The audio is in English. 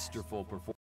masterful performance.